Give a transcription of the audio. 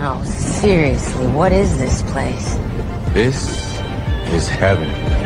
No, seriously, what is this place? This is heaven.